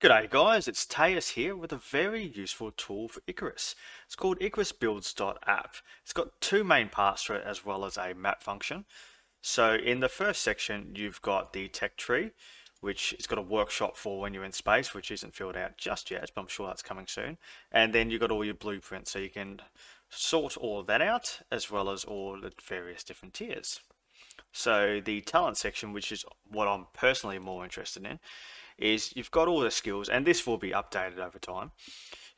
G'day guys, it's Tais here with a very useful tool for Icarus. It's called icarusbuilds.app. It's got two main parts to it as well as a map function. So in the first section you've got the tech tree which it's got a workshop for when you're in space which isn't filled out just yet but I'm sure that's coming soon. And then you've got all your blueprints so you can sort all that out as well as all the various different tiers. So the talent section which is what I'm personally more interested in is you've got all the skills, and this will be updated over time.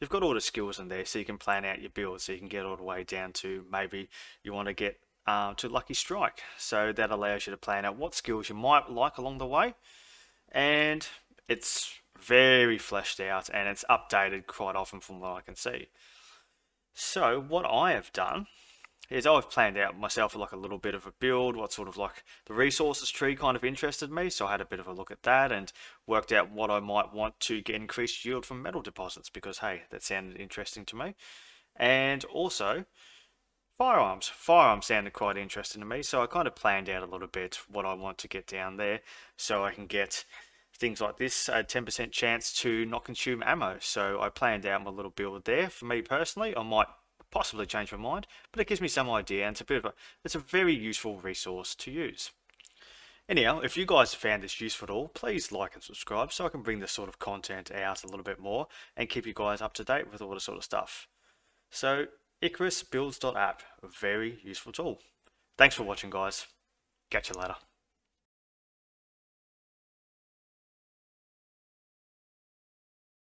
You've got all the skills in there, so you can plan out your build, so you can get all the way down to maybe you want to get um, to Lucky Strike. So that allows you to plan out what skills you might like along the way, and it's very fleshed out and it's updated quite often from what I can see. So what I have done is I've planned out myself like a little bit of a build, what sort of like the resources tree kind of interested me. So I had a bit of a look at that and worked out what I might want to get increased yield from metal deposits because hey, that sounded interesting to me. And also firearms. Firearms sounded quite interesting to me. So I kind of planned out a little bit what I want to get down there so I can get things like this, a 10% chance to not consume ammo. So I planned out my little build there. For me personally, I might possibly change my mind, but it gives me some idea and it's a bit of a, it's a very useful resource to use. Anyhow, if you guys found this useful at all, please like and subscribe so I can bring this sort of content out a little bit more and keep you guys up to date with all this sort of stuff. So, Icarus Builds.app, a very useful tool. Thanks for watching guys. Catch you later.